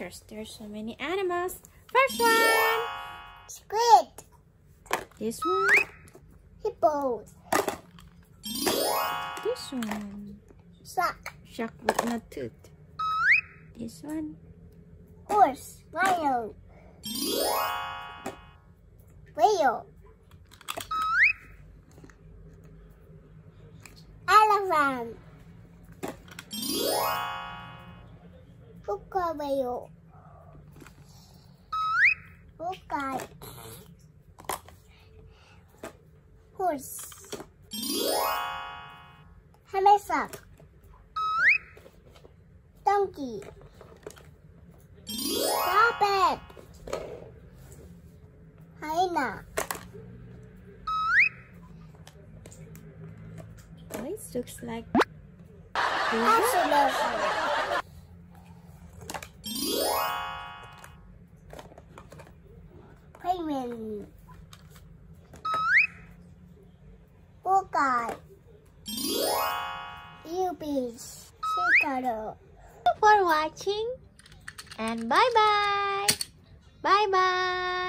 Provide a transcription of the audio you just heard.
pictures. There's so many animals. First one. Squid. This one. Hippo. This one. Shark. Shark with no tooth. This one. Horse. Lion. Whale. Elephant. Puka whale. Puka. Horse. Hammersack. Donkey. Stop it! Hyena. Oh, it looks like. Antelope. Bogart. Earpiece. Cicada. for watching and bye bye. Bye bye.